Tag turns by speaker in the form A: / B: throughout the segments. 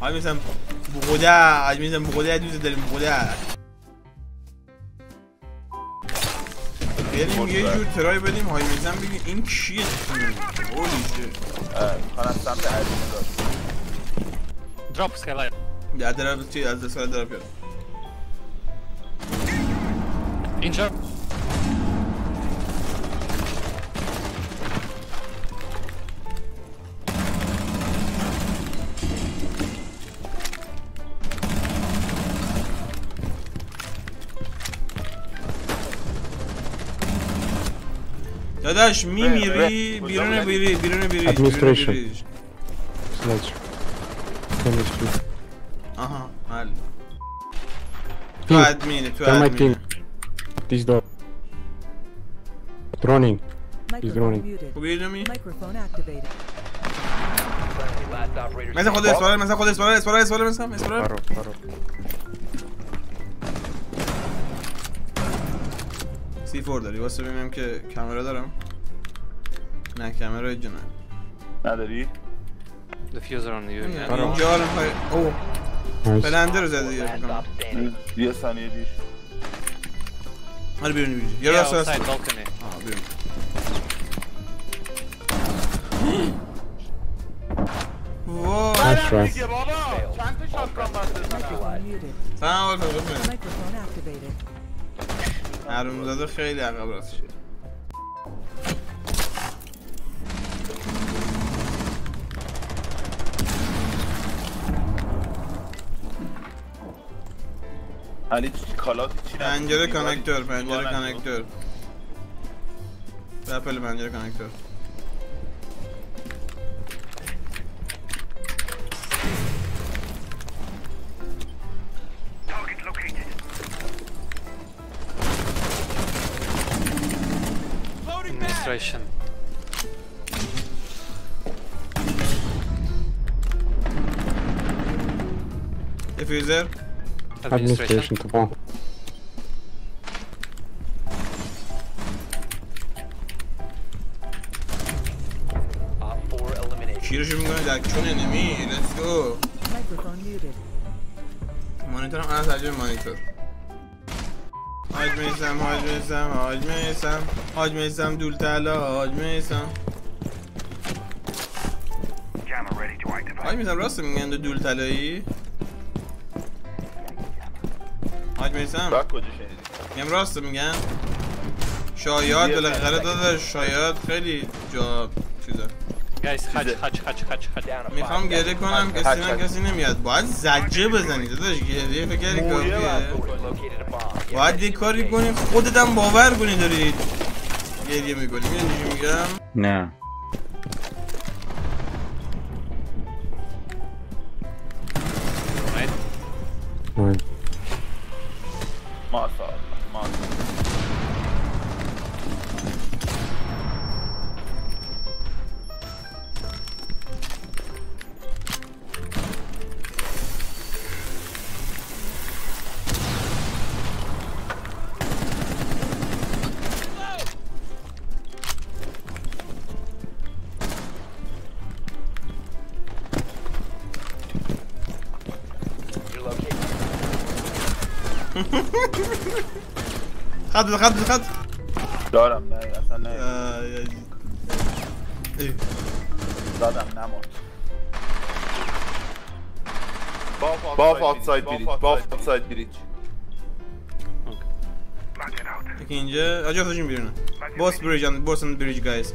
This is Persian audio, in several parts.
A: هاي مثلا بغداد هاي مثلا بغداد مثل دل بغداد بریم یه جور ترای بدیم های میزن بگیم این چیه اولی
B: خانم سمت علی
C: دراپ سکلای
A: در دراب چی از دست دراب کرد
C: اینجا
A: داداش میمیری
B: ره.
A: بیرون
B: کجا
A: بیری بیرون بیری
D: Administration.
A: بیرون بیری.
D: Sledge. Chemistry.
A: آها حل تو
D: Ping.
A: ادمینه تو
D: Tell my
A: ادمینه
D: ping. This door. Droning.
E: Microphone
D: running.
E: muted.
A: خوبی دومی؟
E: Microphone activated.
F: Last operator
A: مثلا خود اسپارال مثلا خود اسپارال اسپارال اسپارال مثلا اسپارال سی فور داری واسه ببینم که کامرا دارم نه کامرا اینجا نه
B: نداری؟
C: Diffuser on you.
A: اینجا الان های اوه
D: Nice.
A: بلنده رو زده دیگه
F: Last
A: فکر کنم.
F: stop standing.
B: یه ثانیه دیر
A: آره بیرونی بیرونی یه راست راست. آه بیرون وای
B: چند تا بزنم
E: Microphone muted.
A: سلام
E: activated.
A: حروم زاده خیلی عقب راست شد
B: علی کالات چی؟
A: پنجره کانکتور پنجره؟ کانکتور رپل پنجره کانکتور
C: Administration.
A: دیفیوزر
D: Administration to bomb.
F: Op 4 eliminated.
A: کیروش می‌کنه در چون انمی لیتس گو
E: Microphone muted.
A: مانیتورم از حجم مانیتور میسم حاج میسم حاج میسم حاج میسم دول تلا حاج میسم حاج میسم راست میگن دول تلایی حاج
B: شنیدی؟
A: میگم راست میگن شایعات بالاخره داداش شایعات خیلی جا
C: hatch, hatch, hatch, hatch, hatch.
F: Down to
A: می‌خوام. گریه کنم کسی نه کسی نمیاد. باید زجه بزنی داداش گریه فکر کافیه.
B: باید
A: باید یه کاری
F: engage.
A: کنی خودت هم باور کنی داری گریه می‌کنی می‌دونی میگم
D: نه
C: Right?
A: خط بده خط
B: دارم نه اصلا نه.
A: ای.
B: دادم نماد باف آفساید بریج باف آفساید بریج
A: یکی اینجا آجا خودشون بیرونه باس بریج and باس and bridge guys.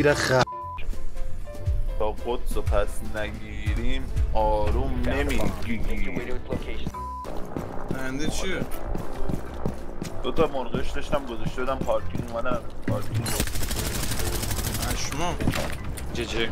B: تا قدس و پس نگیریم آروم نمی‌گیریم.
A: بنده چیه
B: دو تا مرغش داشتم گذاشته بودم پارکینگ اومدم پارکینگ رو
A: اشما
C: GG.
B: یا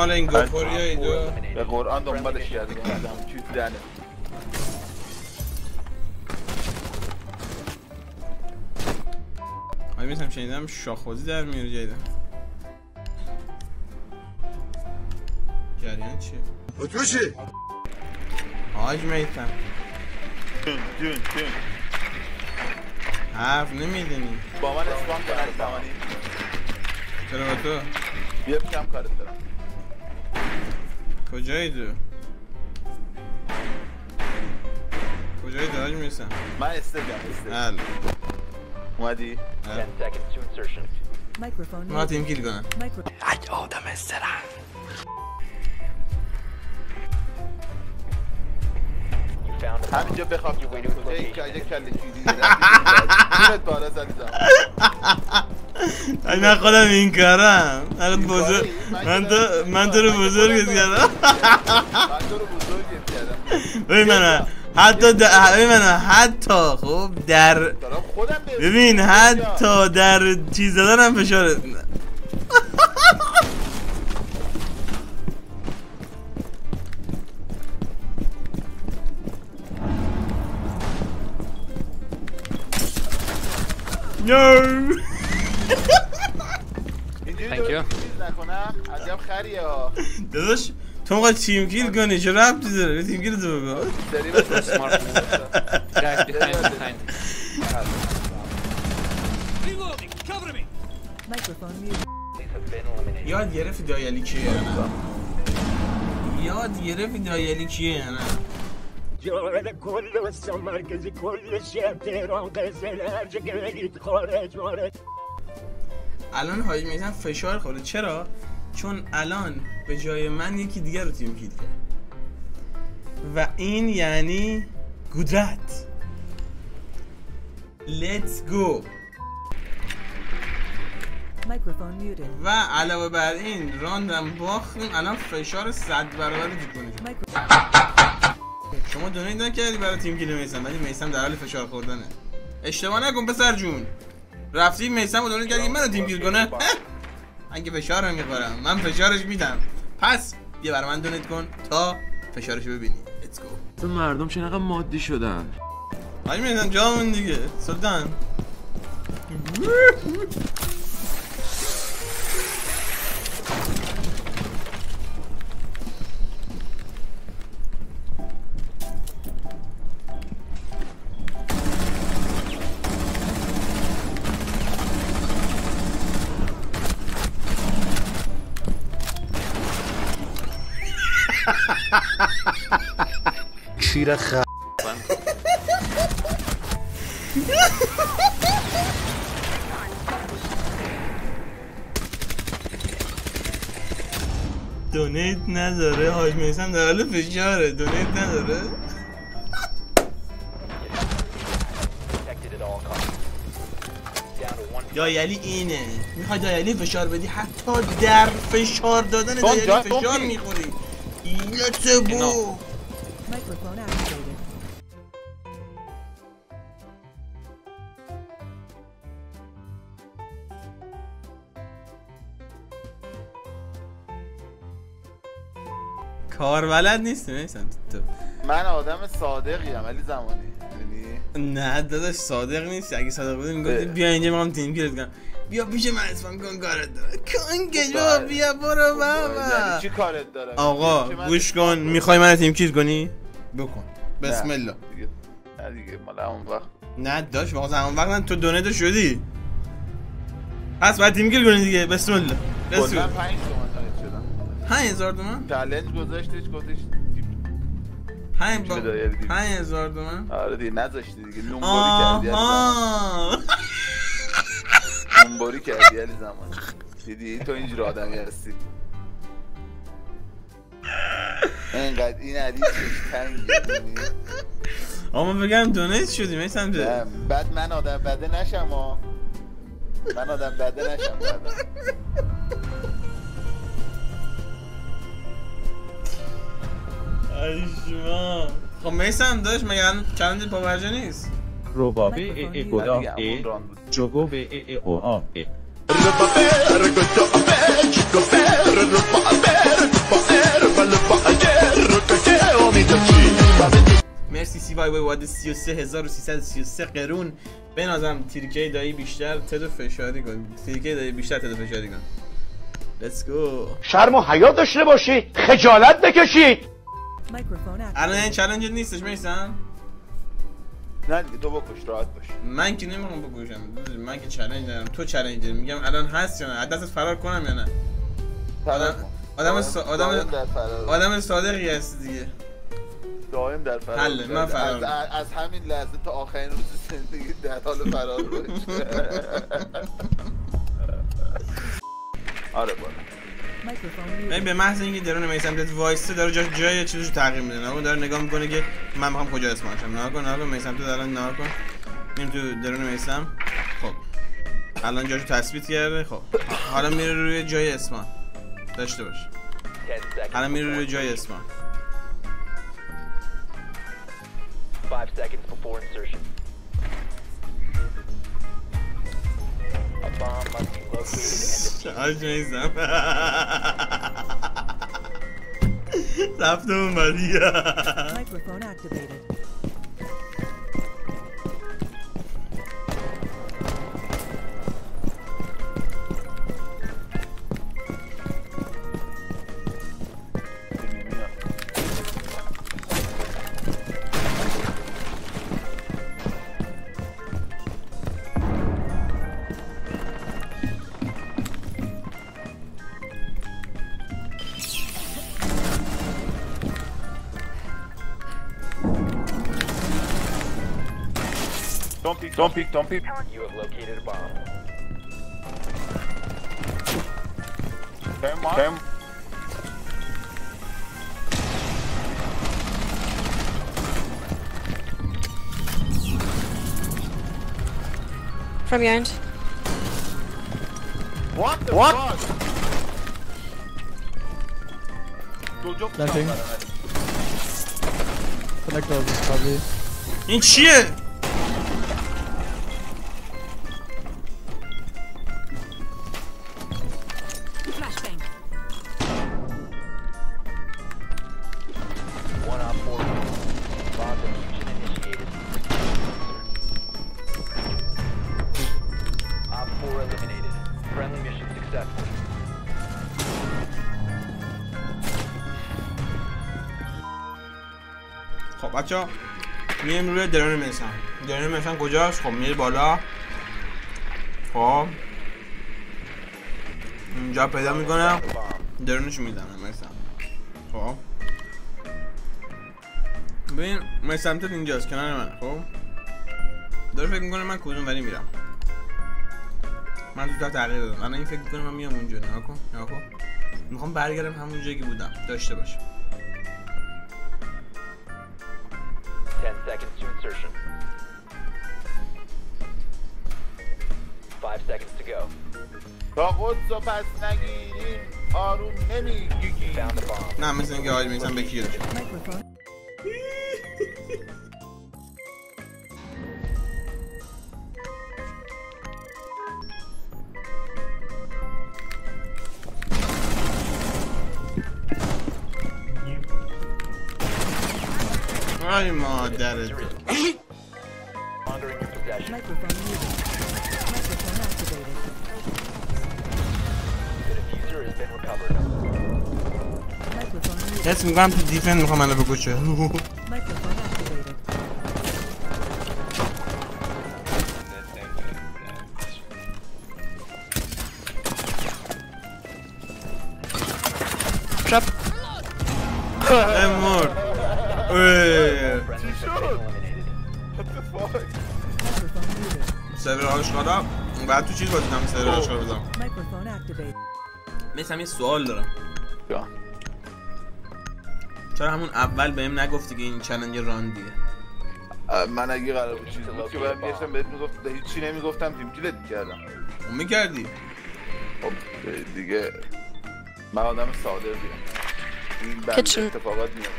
A: مال این
F: Four
A: دو.
B: به قرآن دنبالش کردم چیز دنه
A: حالا می‌تونم شنیدم شاخوزی در میاره جیدن جریان چیه؟
G: اتوشی
A: حاج میتم.
B: جون جون جون.
A: حرف نمی‌دونی
B: با من اسپام کن علی زمانی.
A: چرا با تو؟
B: بیا کم کارت دارم.
A: کجایی تو؟ کجایی تو حاج میسم؟
B: من استگم استگ
A: بله
B: اومدی؟
F: 10 seconds to insertion.
E: Microphone
A: ما. تیم کیل کنم
F: found a bomb.
B: همینجا بخواب کجایی. که کلی چیزی تیمت بالا زدی
A: من خودم این کارم؟ من تو من تو رو بزرگت کردم ببین من حتی در حتی خب در ببین حتی در چیز دادن هم No.
B: اینجوری
C: Thank you.
B: درست چیز نکنم عجب خریه ها
A: داداش تو می‌خوای تیم کیل کنی چه ربطی داره بیا تیم کیل تو بگو
C: Smart move. Guys, behind, behind.
A: یاد گرفتی دایلی کیه؟ یاد گرفتی دایلی کیه نه؟
H: جوال كل مركز كل شيء تيران غزل جقريت خارج مارج
A: الان حاج میزن فشار خورده. چرا؟ چون الان به جای من یکی دیگر رو تیم کیل کرد. و این یعنی قدرت. Let's go.
E: Microphone muted.
A: و علاوه بر این راندم باختیم. الان فشار صد برابر کنید. شما دونیت نکردی برای تیم کیل میسم ولی میسم در حال فشار خوردنه. اشتباه نکن پسر جون. رفتی میسم رو دونیت کردی منو تیم کیل کنه. من که فشار رو می‌خورم. من فشارش میدم. پس بیا برای من دونیت کن تا فشارش رو ببینی. Let's go.
G: مردم چقدر مادی شدن.
A: حاجی میسم جامون دیگه. سلطان. دونیت نداره. حاج میسم در حال فشاره. دونیت نداره. دایلی اینه. می‌خوای دایلی فشار بدی؟ حتی در فشار دادن دایلی فشار. می‌خوری. یه بو کار بلد نیستی میسم تو.
B: من آدم صادقی ام ولی زمانی. یعنی
A: نه داداش صادق نیستی. اگه صادق بودی می‌گفتی. بیا اینجا می‌خوام تیم گیرت کنم. بیا پیش من اسفان کن کارت دارم کن که جو بیا برو بابا.
B: یعنی چی کارت دارم
A: آقا
B: من
A: گوش کن. می‌خوای من تیم کیل کنی؟ بکن. بسم الله.
B: دیگه نه دیگه مال اون وقت.
A: نه داش واقعا زمان وقتا تو دونیت شدی. پس باید تیم کیل کنی دیگه. بسم الله. بسم الله. 5000 تومن
B: چالش گذاشتش گفتش
A: 5 با
B: دیگه.
A: 5000 تومن
B: آره دیگه نذاشتی دیگه لومبوری کردی لومبوری کردی علی زمان. دیدی تو اینجور آدمی هستی. اینقدر این علی چش تنگی می‌بینی؟
A: آقا من بگم دونیت شدی میسم
B: نه، بعد من آدم بده نشم ها من آدم بده نشم بعدا.
A: خب میسم داشت مگه الان چند پاورجا نیست
E: Microphone muted.
B: نه دیگه همون ران بود
A: مرسی سی وای وای واد 33333 قرون به نظرم تیرکه دایی بیشتر تدو فشاری کن تیرکه دایی بیشتر تدو فشاری کن Let's go
H: شرم و حیا داشته باشید خجالت بکشید
A: الان این. چلنج نیستش میسن
B: نه دیگه تو بکش راحت باش.
A: من که نمی‌خوام بگوشم من که چلنج دارم. تو چلنج داری. میگم الان هست یا نه؟ از دستت فرار کنم یا نه؟ آدم آدم سا- آدم
B: در فرار.
A: آدم صادقی هستی دیگه.
B: دائم در فرار
A: حله، من. فرار
B: از, از, از همین لحظه تا آخرین روز زندگی در حال فرار باش. آره بالا.
E: Muted.
A: به محض اینکه درون میسم دت وایسته داره جای جای چیزی رو تغییر میده نه داره نگاه می‌کنه که من می‌خوام کجا اسم باشم نه کن نه کن میسم تو الان نه کن میریم تو درون میسم خب الان جاشو تثبیت کرده خب حالا میره روی جای اسمان داشته باش
F: 10 seconds.
A: الان میره روی جای. اسمان
F: 5 seconds before insertion. A bomb must be located and
A: چقدر میسم رفته اون ولی
E: Microphone activated.
B: Don't peek, don't peek, don't peek.
F: You have located a bomb.
B: Damn, Damn.
I: From behind.
B: What the what? fuck?
J: Nothing. Connector, probably.
A: Mentira! روی درون میسم درون میسم کجاست؟ خب میره بالا. خب. اینجا پیدا می‌کنم. درونش می‌زنم میسم خب. ببین میسم تو اینجاست کنار من. خب. داره فکر می‌کنه من کدوم ولی میرم. من تو تا تغییر دادم. الان این فکر می‌کنه من میام اونجا. نگاه کن نگاه کن. می‌خوام برگردم همون جایی که بودم. داشته باش.
F: Insertion. 5 seconds to go.
B: تا قدس و پس نگیریم آروم نمیگیگی
F: Found the bomb.
A: نه مثل اینکه آقای میسم به کی داشت
E: Microphone.
A: ای مادرت
F: Laundering your possession.
E: Microphone muted. Microphone activated.
F: The diffuser has been recovered.
E: Microphone muted.
A: حس می‌کنم تو دیفن می‌خوام منو بکشه
E: Microphone
F: eliminated.
E: Microphone muted.
A: سرور آشغالا بعد تو چیز بازی کنم سرور آشغالا بزنم
E: Microphone activated.
A: مثل یه سوال دارم چرا همون اول بهم نگفتی که این چلنج راندیه
B: من اگه قرار بود چیز بود که باید میگشتم بهت می‌گفت هیچی نمی‌گفتم تیم کیلت می‌کردم
A: اون می‌کردی
B: خب دیگه من آدم ساده بیم این بند
I: Kitchen.
B: اتفاقات میاد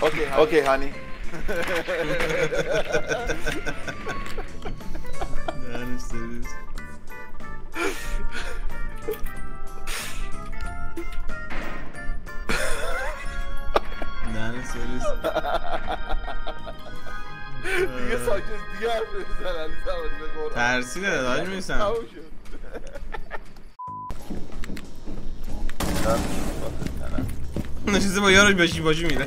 B: اوکی اوکی هانی
A: دهنش سرویس دهنش سرویس
B: دیگه ساکت دیگه حرف نمیزن علی سواری به قرآن
A: ترسیده داج میسم
B: تموم شد.
A: Wszyscy mają robić bozi minę.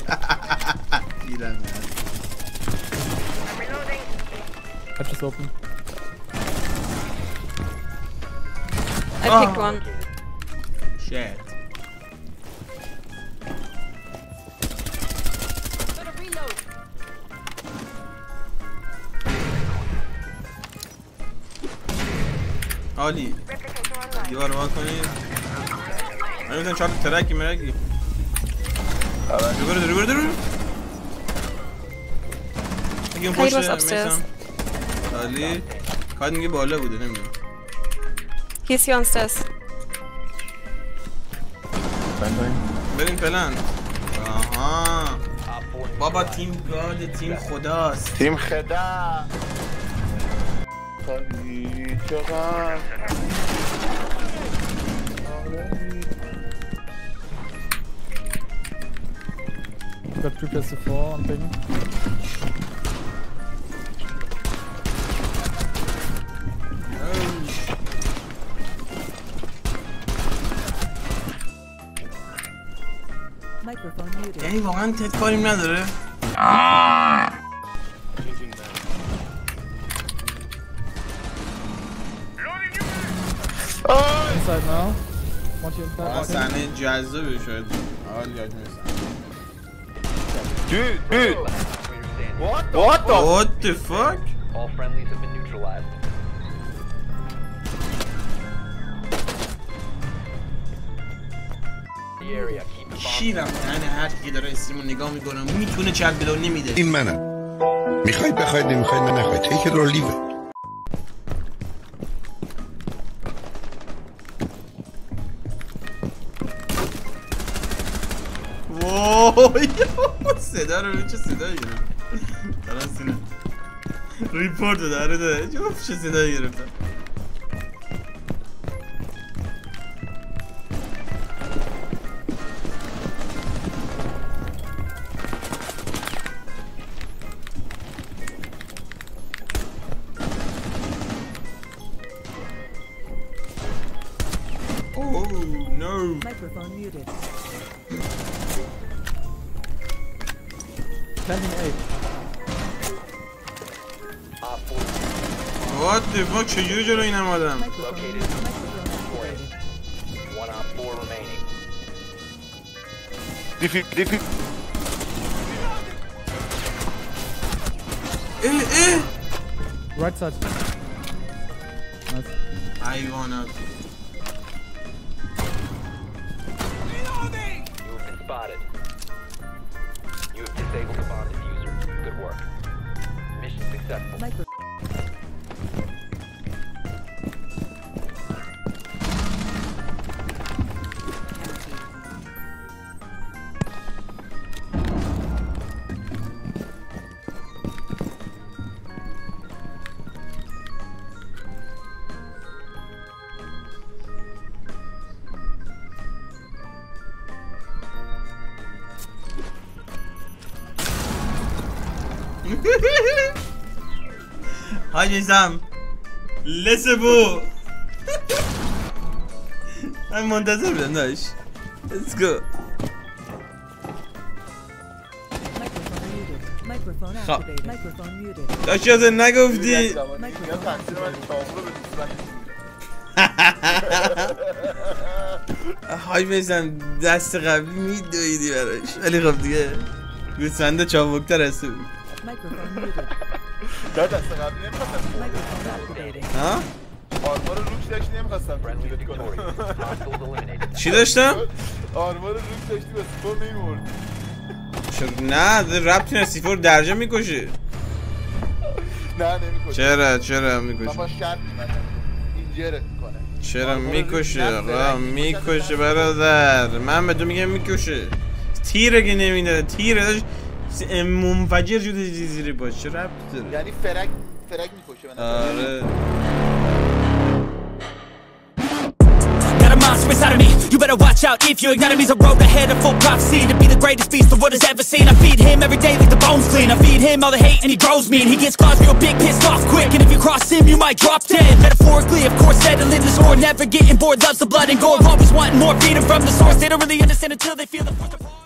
A: Ile miałem.
E: I just open.
I: I
A: oh.
I: picked one.
A: Shit. Ali, you are welcome. I'm gonna try to track you, Meraki. ترکی مرکی درو برو درو برو درو اگه اون پشت. میسم کاید میگه بالا بوده نمی‌دونم
I: He's here on stairs.
A: بریم پلن آها
F: Op 4
A: بابا تیم گاد تیم خداست
B: تیم خدا خالی چقدر
E: Got on ping. Microphone muted.
A: یعنی واقعا تد کاریم نداره. صحنه جذابی شاید حال یاد می‌رسم
B: dude, dude. What the, what the fuck?
A: What the fuck?
F: All friendlies have been neutralized.
A: چی نگاه می‌کنه می‌تونه چند بلو نمیده
G: این منم می‌خوای بخواید نمی‌خوای من نخوای تیک
A: رو لیوه Terörünce Seda'ya girip. Taran seni. Report eder arada. Çok bir şey Seda'ya girip. Oh no!
E: Microphone muted. Planting eight.
F: Op 4
A: What the fuck چجوری جلو این آدم
E: Microphone
F: Located.
E: muted. Microphone activated.
F: One op 4 remaining.
B: Defeat, defeat.
A: اه اه
E: Right side. Nice.
A: حیوانات
F: You successful.
A: سم لسه من منتظر بودم داشت. Let's go.
E: muted.
A: داشت یاد نگفتی؟ های میزن دست قبلی میدویدی براش. ولی خب دیگه گوسفنده چابکتر هسته بود
B: یا دست قبلی نمی‌خواستم.
A: ها؟
B: آرما رو روش داشتی نمی‌خواستم.
A: چی داشتم؟
B: آرما رو روش داشتی به سپور نمیمورد
A: چرا نه ربطی نه سیفور درجه می‌کشه
B: نه نمی‌کشه
A: چرا چرا می‌کشه
B: با شرط اینجرت می‌کنه.
A: چرا می‌کشه آقا. می‌کشه برادر. من به تو میگم می‌کشه تیره که نمیده تیره. داشت منفجر شده زیری باش چه ربط داره
B: یعنی فرک فرک میکشه به نظر
A: آره
J: Got a monster inside of me. You better watch out if you ignite me's a road ahead of full prophecy to be the greatest beast the world has ever seen. I feed him every day like the bones clean. I feed him all the hate and he grows me and he gets claws real big, pissed off quick. And if you cross him, you might drop dead. Metaphorically, of course, settling the score, never getting bored. Loves the blood and gore, always wanting more. Feed 'em from the source. They don't really understand until they feel the force. of-